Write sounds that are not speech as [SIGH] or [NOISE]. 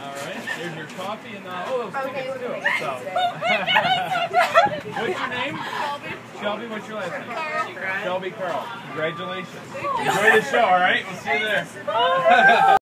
All right. Here's your coffee and uh, oh, those Okay, tickets too. [LAUGHS] So. what's your name? Shelby. Shelby. What's your last name? Carl. Shelby Carl. Congratulations. Enjoy the show. All right. We'll see you there. [LAUGHS]